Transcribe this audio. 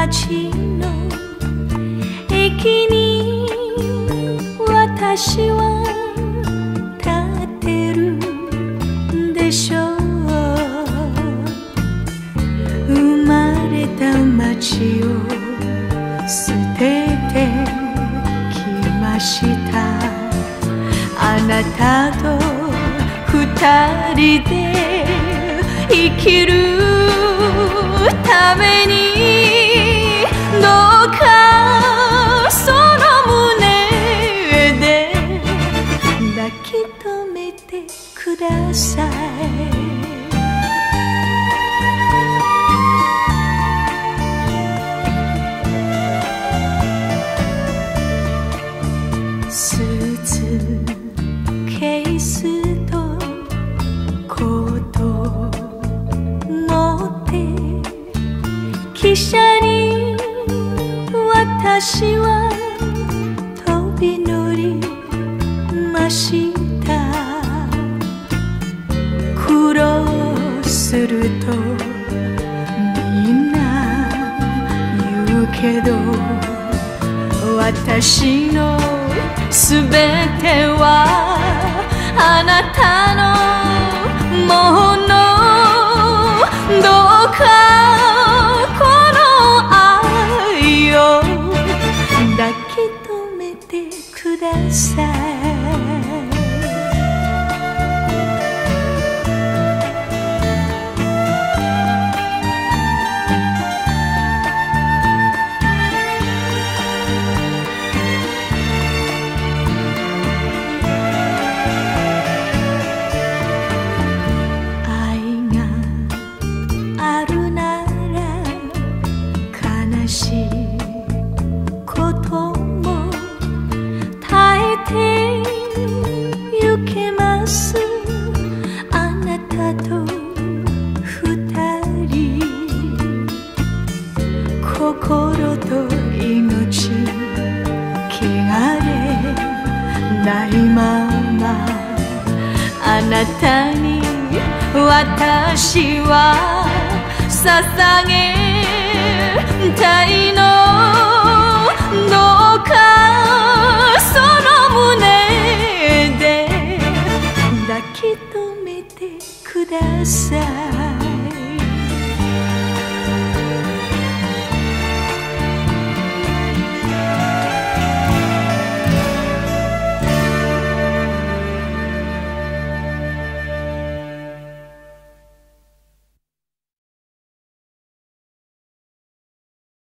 たちの駅に私は立てるんでしょう。生まれた街を捨ててきました。あなたと二人で生きるために。ださい。スーツケースとコート持って汽車に私は飛び乗りましたするとみんな言うけど私のすべてはあなた心と命汚れないままあなたに私は捧げたいのどうかその胸で抱き留めてください。